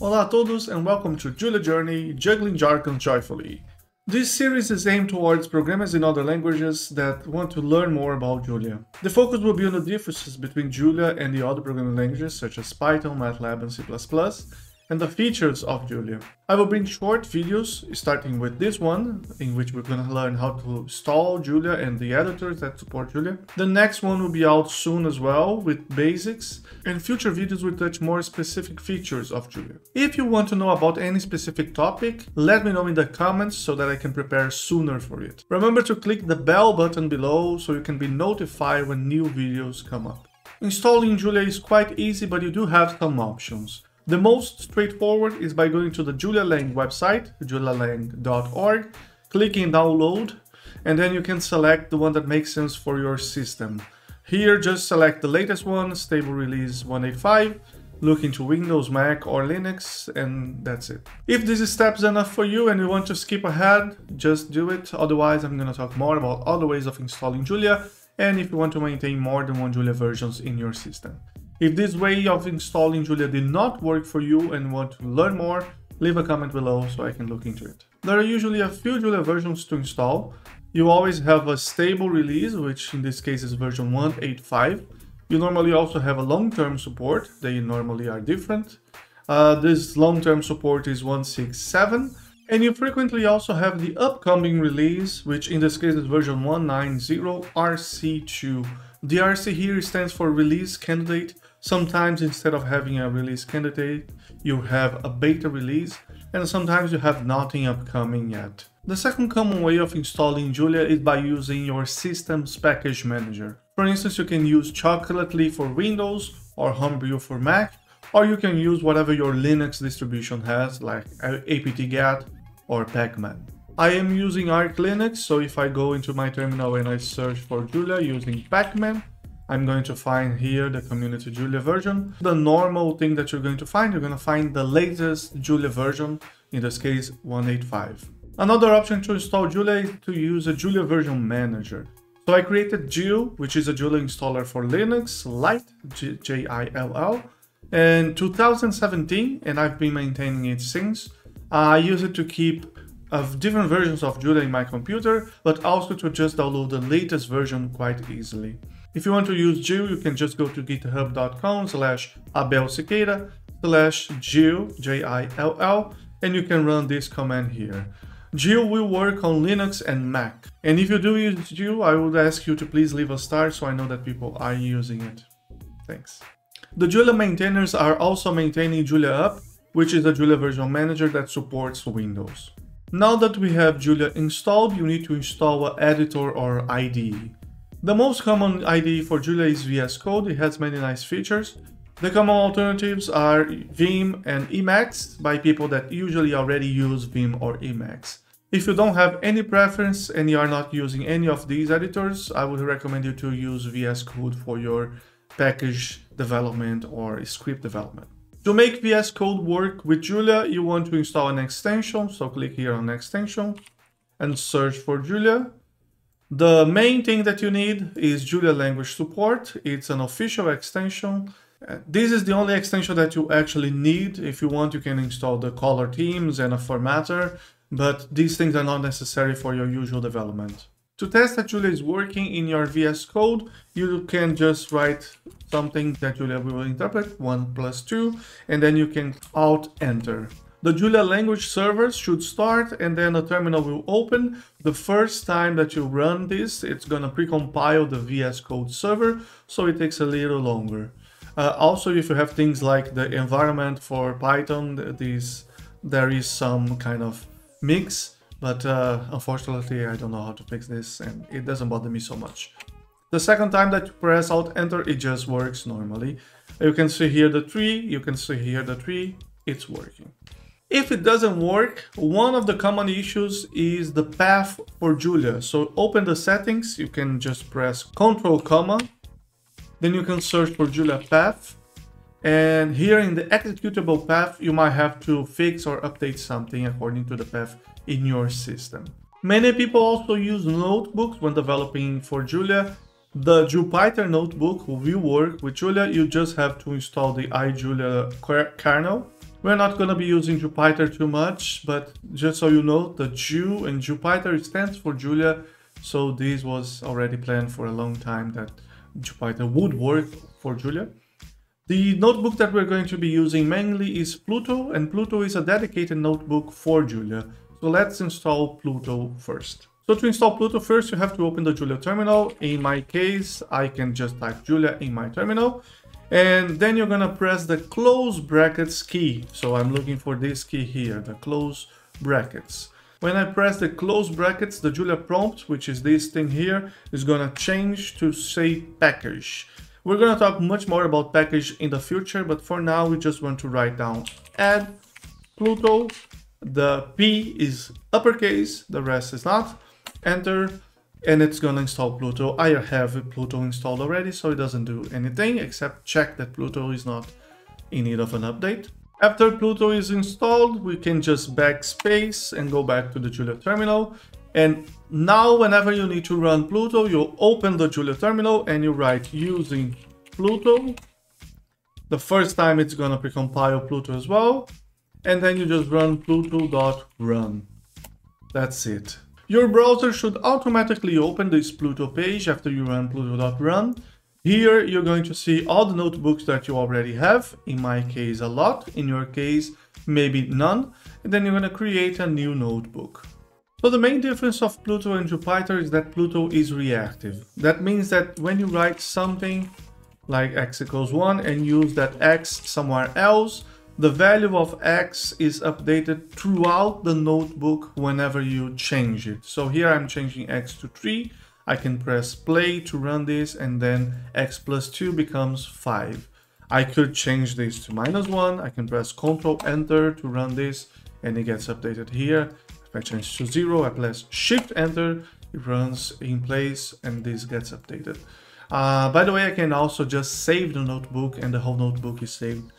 Olá a todos and welcome to Julia Journey, Juggling Jargon Joyfully. This series is aimed towards programmers in other languages that want to learn more about Julia. The focus will be on the differences between Julia and the other programming languages such as Python, MATLAB and C++, and the features of Julia. I will bring short videos, starting with this one, in which we're going to learn how to install Julia and the editors that support Julia. The next one will be out soon as well, with basics, and future videos will touch more specific features of Julia. If you want to know about any specific topic, let me know in the comments so that I can prepare sooner for it. Remember to click the bell button below so you can be notified when new videos come up. Installing Julia is quite easy, but you do have some options. The most straightforward is by going to the Julia Lang website, julialang.org, clicking download, and then you can select the one that makes sense for your system. Here, just select the latest one, stable release 185, look into Windows, Mac, or Linux, and that's it. If this is steps enough for you and you want to skip ahead, just do it. Otherwise, I'm going to talk more about other ways of installing Julia, and if you want to maintain more than one Julia versions in your system. If this way of installing Julia did not work for you and want to learn more, leave a comment below so I can look into it. There are usually a few Julia versions to install. You always have a stable release, which in this case is version 185. You normally also have a long-term support, they normally are different. Uh, this long-term support is 167, and you frequently also have the upcoming release, which in this case is version 190 RC2. The RC here stands for Release Candidate Sometimes instead of having a release candidate, you have a beta release, and sometimes you have nothing upcoming yet. The second common way of installing Julia is by using your system's package manager. For instance, you can use Chocolatey for Windows or Homebrew for Mac, or you can use whatever your Linux distribution has, like apt-get or pacman. I am using Arch Linux, so if I go into my terminal and I search for Julia using pacman, I'm going to find here the community Julia version. The normal thing that you're going to find, you're going to find the latest Julia version, in this case 185. Another option to install Julia is to use a Julia version manager. So I created Jill, which is a Julia installer for Linux, Lite, J-I-L-L, in 2017, and I've been maintaining it since. I use it to keep of different versions of Julia in my computer, but also to just download the latest version quite easily. If you want to use Jill, you can just go to github.com slash abelsiqueira slash Jill, J-I-L-L, and you can run this command here. Jill will work on Linux and Mac. And if you do use Jill, I would ask you to please leave a star so I know that people are using it. Thanks. The Julia maintainers are also maintaining Julia Up, which is a Julia version manager that supports Windows. Now that we have Julia installed, you need to install an editor or IDE. The most common IDE for Julia is VS Code, it has many nice features. The common alternatives are Vim and Emacs by people that usually already use Vim or Emacs. If you don't have any preference and you are not using any of these editors, I would recommend you to use VS Code for your package development or script development. To make VS Code work with Julia, you want to install an extension. So click here on extension and search for Julia. The main thing that you need is Julia language support. It's an official extension. Uh, this is the only extension that you actually need. If you want, you can install the color themes and a formatter, but these things are not necessary for your usual development. To test that Julia is working in your VS Code, you can just write something that Julia will interpret, 1 plus 2, and then you can Alt-Enter. The Julia language server should start and then a terminal will open. The first time that you run this, it's gonna precompile the VS Code server, so it takes a little longer. Uh, also, if you have things like the environment for Python, this, there is some kind of mix but uh, unfortunately I don't know how to fix this and it doesn't bother me so much. The second time that you press Alt Enter, it just works normally. You can see here the tree, you can see here the tree, it's working. If it doesn't work, one of the common issues is the path for Julia. So open the settings, you can just press Ctrl comma, then you can search for Julia path. And here in the executable path, you might have to fix or update something according to the path in your system. Many people also use notebooks when developing for Julia. The Jupyter notebook will work with Julia, you just have to install the IJulia kernel. We're not going to be using Jupyter too much, but just so you know, the Ju and Jupyter stands for Julia. So this was already planned for a long time that Jupyter would work for Julia. The notebook that we're going to be using mainly is Pluto, and Pluto is a dedicated notebook for Julia. So let's install Pluto first. So to install Pluto first, you have to open the Julia terminal. In my case, I can just type Julia in my terminal and then you're gonna press the close brackets key. So I'm looking for this key here, the close brackets. When I press the close brackets, the Julia prompt, which is this thing here, is gonna change to say package. We're gonna talk much more about package in the future, but for now we just want to write down add Pluto. The P is uppercase, the rest is not. Enter and it's gonna install Pluto. I have Pluto installed already, so it doesn't do anything except check that Pluto is not in need of an update. After Pluto is installed, we can just backspace and go back to the Julia terminal. And now whenever you need to run Pluto, you open the Julia terminal and you write using Pluto. The first time it's gonna precompile Pluto as well. And then you just run pluto.run. That's it. Your browser should automatically open this Pluto page after you run pluto.run. Here you're going to see all the notebooks that you already have, in my case a lot, in your case maybe none, and then you're going to create a new notebook. So the main difference of Pluto and Jupyter is that Pluto is reactive. That means that when you write something like x equals 1 and use that x somewhere else, the value of x is updated throughout the notebook whenever you change it. So here I'm changing x to 3. I can press play to run this and then x plus 2 becomes 5. I could change this to minus 1. I can press Ctrl Enter to run this and it gets updated here. If I change to 0, I press Shift Enter, it runs in place and this gets updated. Uh, by the way, I can also just save the notebook and the whole notebook is saved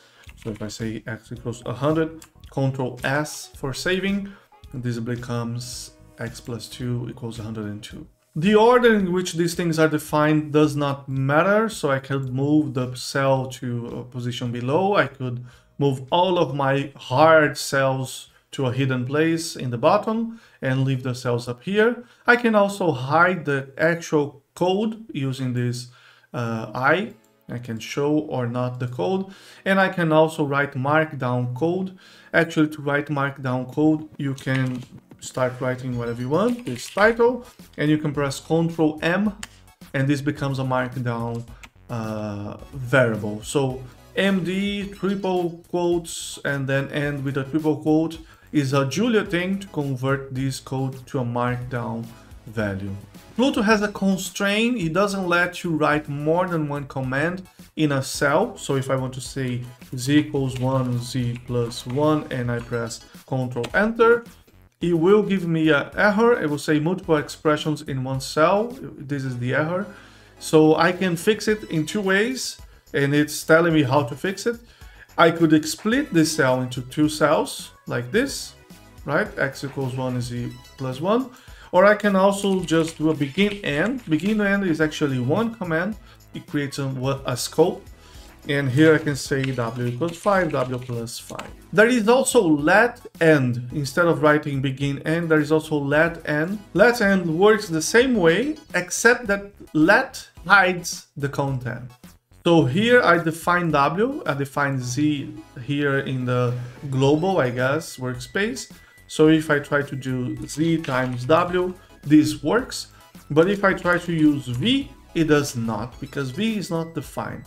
so if I say x equals 100, Control S for saving, this becomes x plus 2 equals 102. The order in which these things are defined does not matter, so I could move the cell to a position below, I could move all of my hard cells to a hidden place in the bottom and leave the cells up here. I can also hide the actual code using this uh, I I can show or not the code and I can also write markdown code. Actually to write markdown code you can start writing whatever you want, this title and you can press Ctrl M and this becomes a markdown uh, variable. So MD triple quotes and then end with a triple quote is a Julia thing to convert this code to a markdown value. Pluto has a constraint, it doesn't let you write more than one command in a cell. So if I want to say z equals 1, z plus 1, and I press Ctrl Enter, it will give me an error. It will say multiple expressions in one cell. This is the error. So I can fix it in two ways, and it's telling me how to fix it. I could split this cell into two cells, like this, right? x equals 1 is z plus 1 or I can also just do a begin end. Begin end is actually one command. It creates a, a scope. And here I can say w equals 5, w plus 5. There is also let end. Instead of writing begin end, there is also let end. Let end works the same way, except that let hides the content. So here I define W, I define Z here in the global, I guess, workspace. So if I try to do z times w, this works. But if I try to use v, it does not, because v is not defined.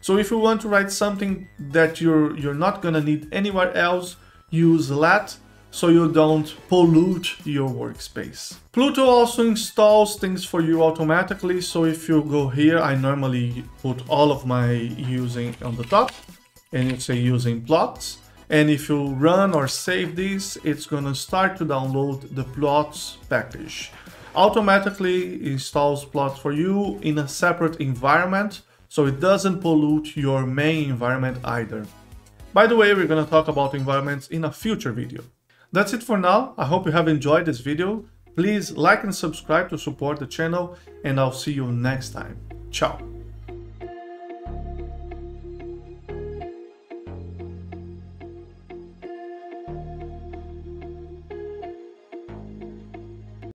So if you want to write something that you're, you're not going to need anywhere else, use let so you don't pollute your workspace. Pluto also installs things for you automatically, so if you go here, I normally put all of my using on the top, and you say using plots. And if you run or save this, it's gonna start to download the plots package. Automatically installs plots for you in a separate environment, so it doesn't pollute your main environment either. By the way, we're gonna talk about environments in a future video. That's it for now. I hope you have enjoyed this video. Please like and subscribe to support the channel and I'll see you next time. Ciao.